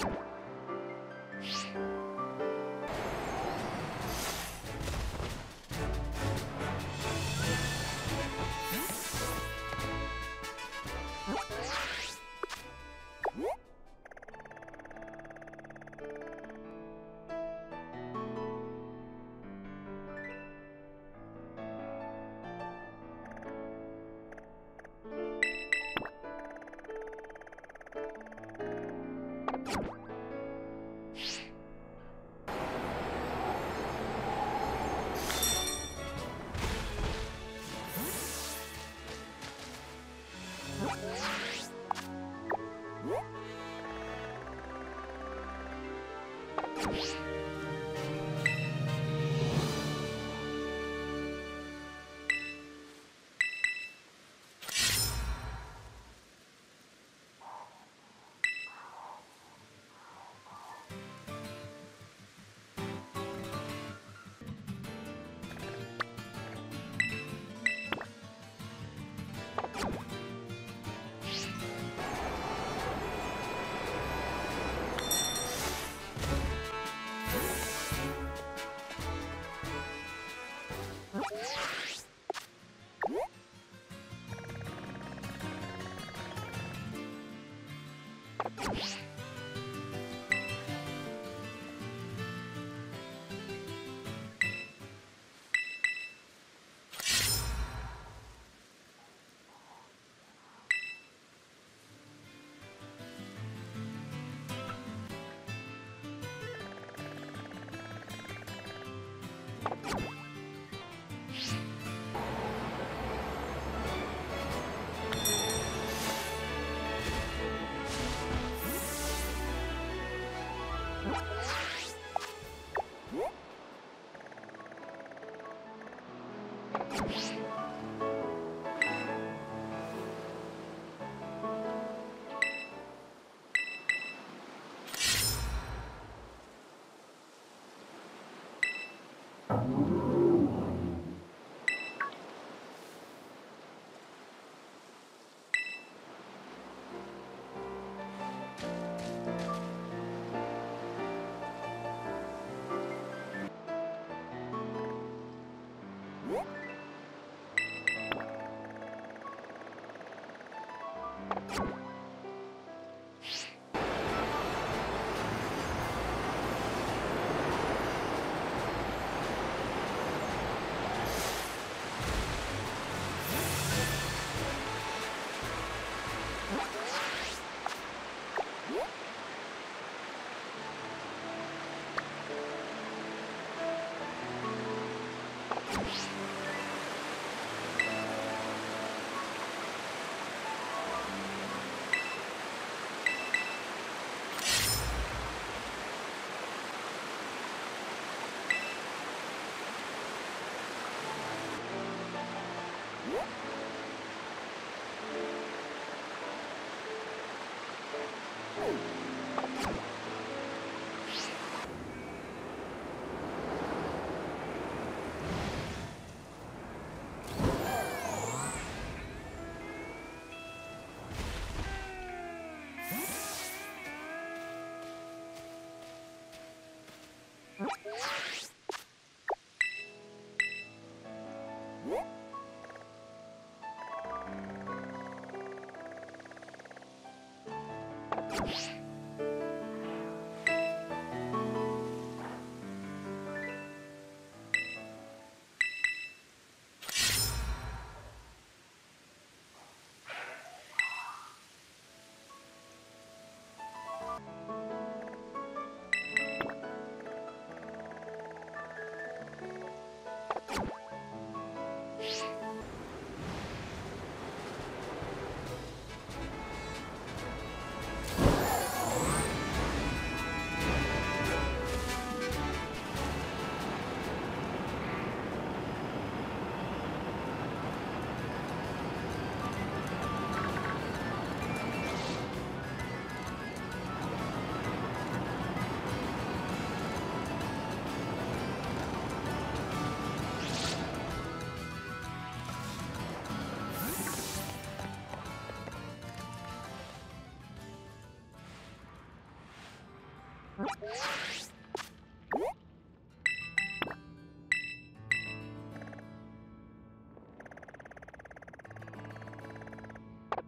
You あ!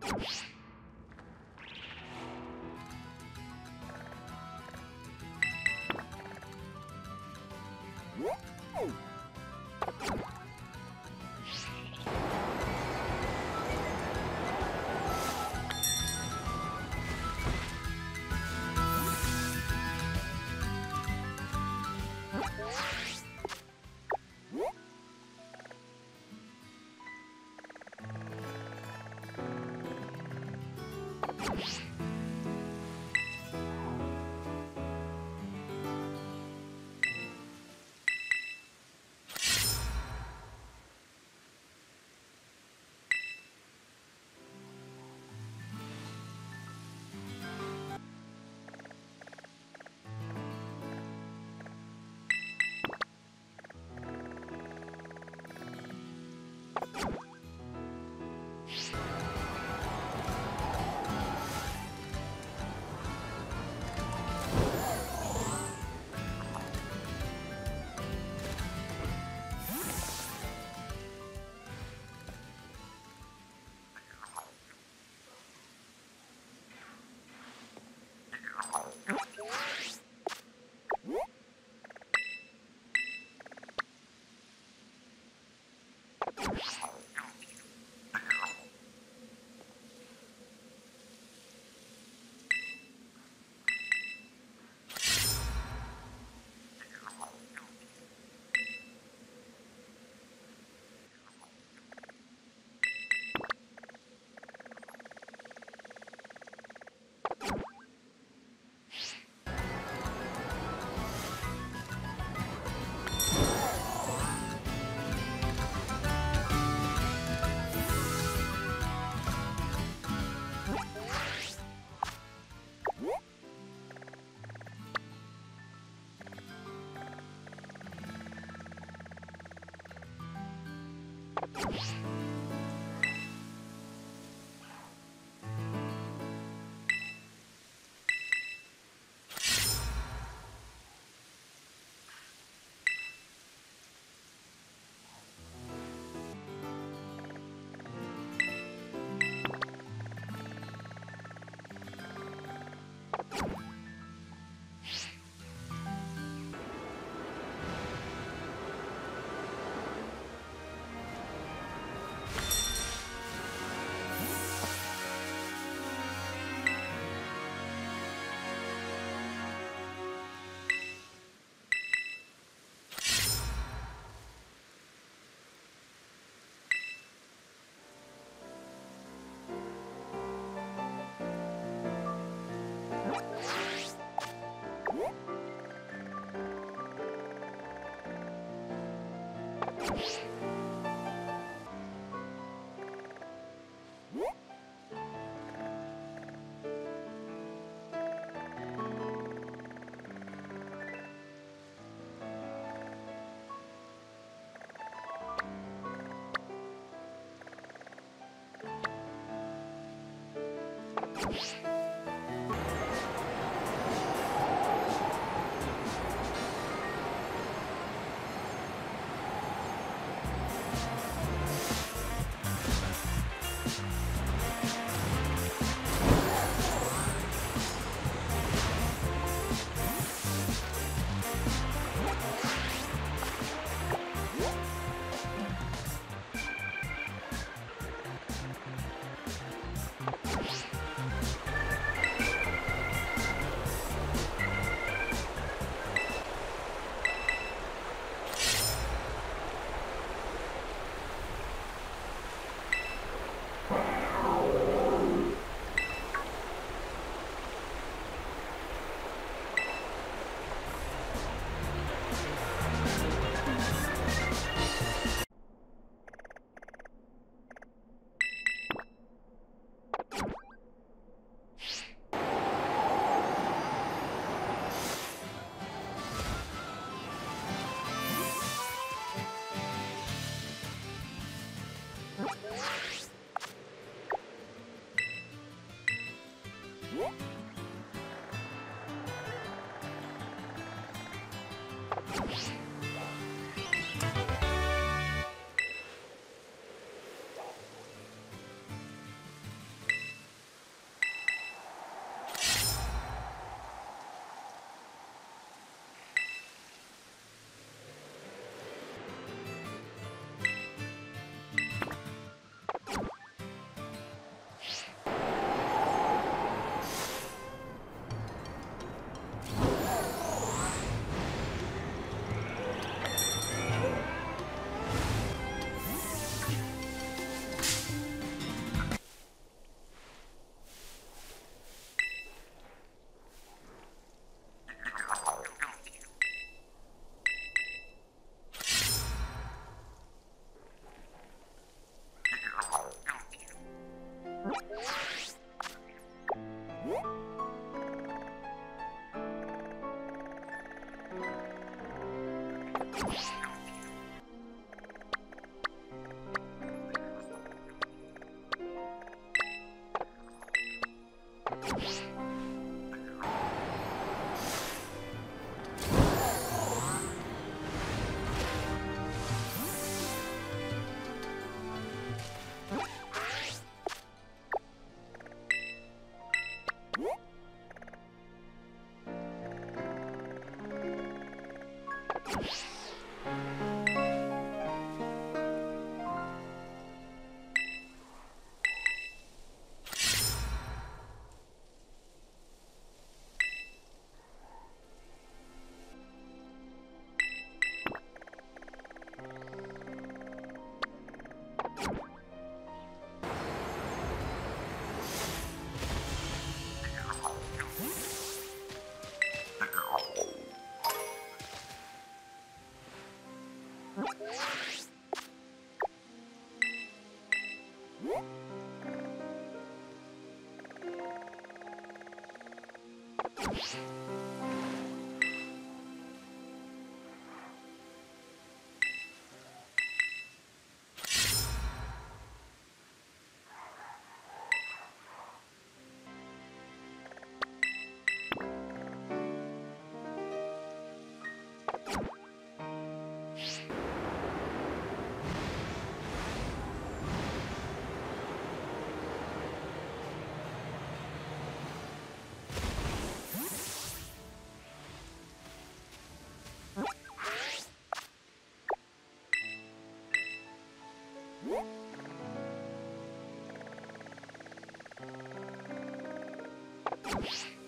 you you Oh. よし! you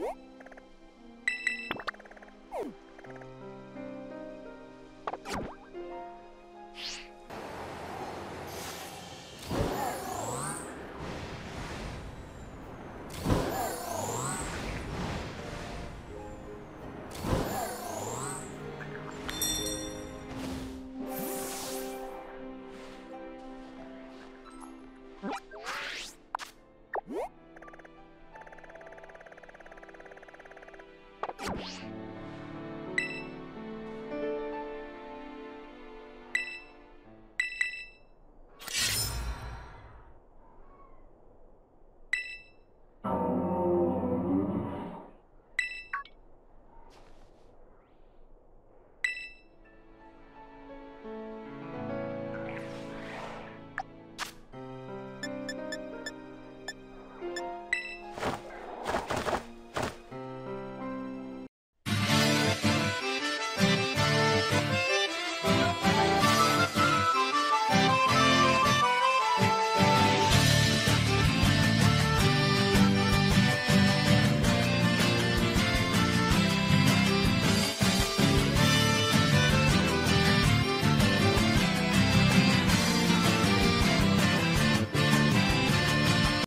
응?